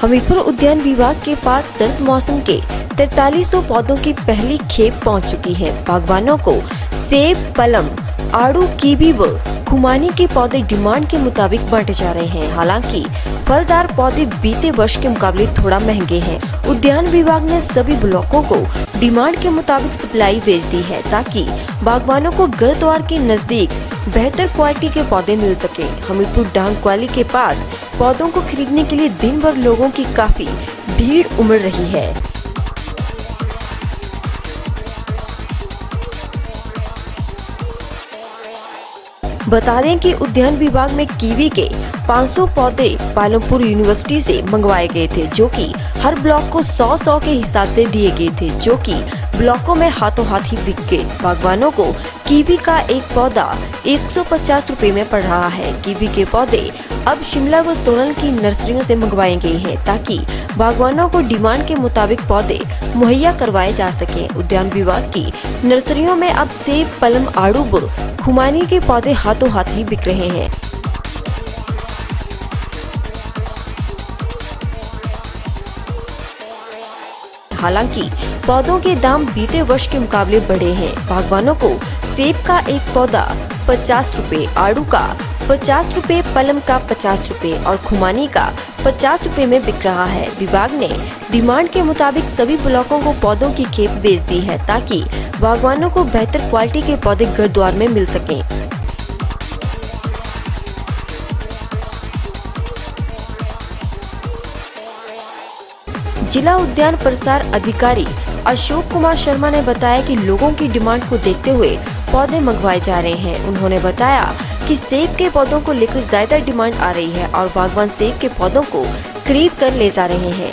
हमीरपुर उद्यान विभाग के पास सर्द मौसम के 4300 पौधों की पहली खेप पहुँच चुकी है। बागवानों को सेब, पलम, आड़ू, कीवी व खुमानी के पौधे डिमांड के मुताबिक बांटे जा रहे हैं। हालाँकि, फलदार पौधे बीते वर्ष के मुकाबले थोड़ा महँगे हैं। उद्यान विभाग ने सभी ब्लॉकों को डिमांड के मुताबिक सप्लाई भेज दी है, ताकि बागवानों को घर द्वार के नज़दीक बेहतर क्वालिटी के पौधे मिल सके। हमीरपुर डांग क्वाली के पास पौधों को खरीदने के लिए दिन भर लोगों की काफ़ी भीड़ उमड़ रही है। बता दें कि उद्यान विभाग में कीवी के 500 पौधे पालमपुर यूनिवर्सिटी से मंगवाए गए थे, जो कि हर ब्लॉक को 100-100 के हिसाब से दिए गए थे, जो कि ब्लॉकों में हाथों हाथ बिक गए बागवानों को कीवी का एक पौधा 150 रुपए में पड़ रहा है। कीवी के पौधे अब शिमला व सोनल की नर्सरियों से मंगवाए गए हैं ताकि बागवानों को डिमांड के मुताबिक पौधे मुहैया करवाए जा सके। उद्यान विभाग की नर्सरियों में अब सेब पलम आड़ू व खुमानी के पौधे हाथों हाथ ही बिक रहे हैं। हालाँकि पौधों के दाम बीते वर्ष के मुकाबले बढ़े हैं बागवानों को सेब का एक पौधा पचास रूपए आड़ू का पचास रूपए पलम का पचास रूपए और खुमानी का पचास रूपए में बिक रहा है विभाग ने डिमांड के मुताबिक सभी ब्लॉकों को पौधों की खेप बेच दी है ताकि बागवानों को बेहतर क्वालिटी के पौधे घर द्वार में मिल सकें। जिला उद्यान प्रसार अधिकारी अशोक कुमार शर्मा ने बताया कि लोगों की डिमांड को देखते हुए पौधे मंगवाए जा रहे हैं। उन्होंने बताया कि सेब के पौधों को लेकर ज़्यादा डिमांड आ रही है और बागवान सेब के पौधों को खरीद कर ले जा रहे हैं।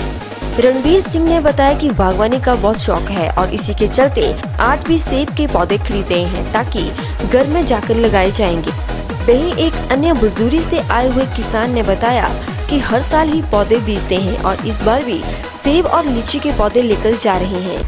रणवीर सिंह ने बताया कि बागवानी का बहुत शौक है और इसी के चलते आज भी सेब के पौधे खरीद रहे हैं ताकि घर में जाकर लगाए जाएँगे। वही एक अन्य बुज़ुर्ग से आए हुए किसान ने बताया कि हर साल ही पौधे बीजते हैं और इस बार भी सेब और लीची के पौधे लेकर जा रहे हैं।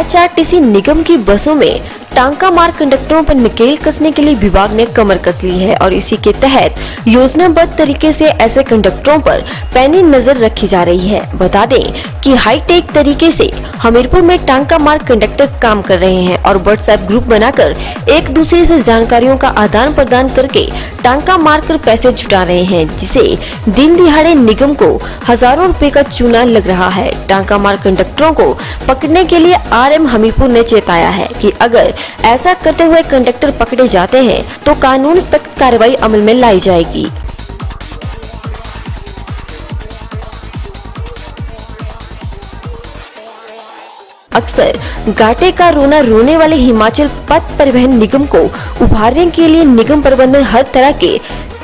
एचआरटीसी निगम की बसों में टांका मार्ग कंडक्टरों पर नकेल कसने के लिए विभाग ने कमर कस ली है और इसी के तहत योजनाबद्ध तरीके से ऐसे कंडक्टरों पर पैनी नज़र रखी जा रही है। बता दें कि हाईटेक तरीके से हमीरपुर में टांका मार्ग कंडक्टर काम कर रहे हैं और व्हाट्सएप ग्रुप बनाकर एक दूसरे से जानकारियों का आदान प्रदान करके टांका मार कर पैसे जुटा रहे हैं, जिसे दिन दिहाड़े निगम को हज़ारों रुपए का चूना लग रहा है। टांका मार कंडक्टरों को पकड़ने के लिए आरएम हमीरपुर ने चेताया है कि अगर ऐसा करते हुए कंडक्टर पकड़े जाते हैं तो कानून सख्त कार्रवाई अमल में लाई जाएगी। अक्सर घाटे का रोना रोने वाले हिमाचल पथ परिवहन निगम को उभारने के लिए निगम प्रबंधन हर तरह के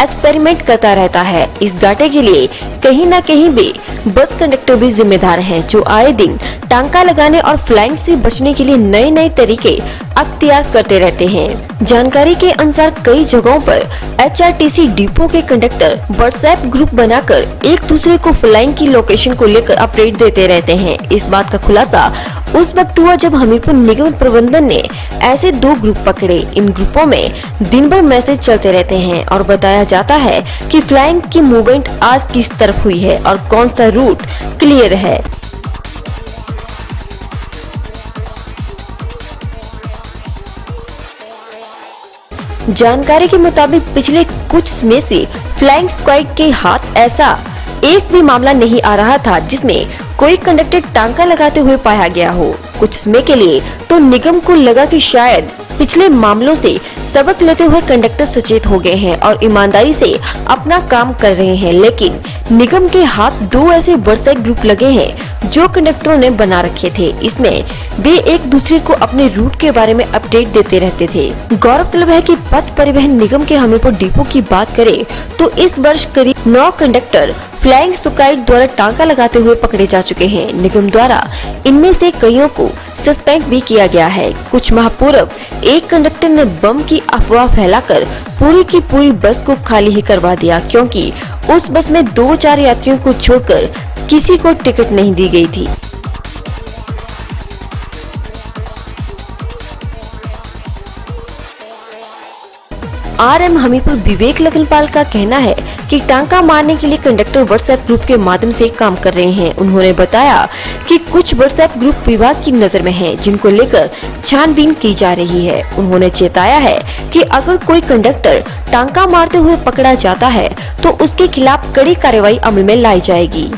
एक्सपेरिमेंट करता रहता है। इस घाटे के लिए कहीं न कहीं भी बस कंडक्टर भी जिम्मेदार हैं, जो आए दिन टांका लगाने और फ्लाइंग से बचने के लिए नए नए तरीके अख्तियार करते रहते हैं। जानकारी के अनुसार कई जगहों पर एचआरटीसी डिपो के कंडक्टर व्हाट्सएप ग्रुप बनाकर एक दूसरे को फ्लाइंग की लोकेशन को लेकर अपडेट देते रहते हैं। इस बात का खुलासा उस वक्त हुआ जब हमीरपुर निगम प्रबंधन ने ऐसे दो ग्रुप पकड़े। इन ग्रुपों में दिन भर मैसेज चलते रहते हैं और बताया जाता है कि फ्लाइंग की मूवमेंट आज किस तरफ़ हुई है और कौन सा रूट क्लियर है। जानकारी के मुताबिक पिछले कुछ समय से फ्लाइंग स्क्वाड के हाथ ऐसा एक भी मामला नहीं आ रहा था जिसमें कोई कंडक्टर टांका लगाते हुए पाया गया हो। कुछ समय के लिए तो निगम को लगा कि शायद पिछले मामलों से सबक लेते हुए कंडक्टर सचेत हो गए हैं और ईमानदारी से अपना काम कर रहे हैं, लेकिन निगम के हाथ दो ऐसे व्हाट्सएप ग्रुप लगे हैं, जो कंडक्टरों ने बना रखे थे। इसमें वे एक दूसरे को अपने रूट के बारे में अपडेट देते रहते थे। गौरतलब है कि पथ परिवहन निगम के हमीरपुर डिपो की बात करें तो इस वर्ष करीब नौ कंडक्टर फ्लाइंग सुकाइट द्वारा टांका लगाते हुए पकड़े जा चुके हैं। निगम द्वारा इनमें से कईयों को सस्पेंड भी किया गया है। कुछ माह पूर्व एक कंडक्टर ने बम की अफवाह फैलाकर पूरी की पूरी बस को खाली ही करवा दिया, क्योंकि उस बस में दो चार यात्रियों को छोड़कर किसी को टिकट नहीं दी गई थी। आरएम हमीरपुर विवेक लखनपाल का कहना है कि टांका मारने के लिए कंडक्टर व्हाट्सएप ग्रुप के माध्यम से काम कर रहे हैं। उन्होंने बताया कि कुछ व्हाट्सएप ग्रुप विभाग की नज़र में हैं, जिनको लेकर छानबीन की जा रही है। उन्होंने चेताया है कि अगर कोई कंडक्टर टांका मारते हुए पकड़ा जाता है तो उसके खिलाफ कड़ी कार्रवाई अमल में लाई जाएगी।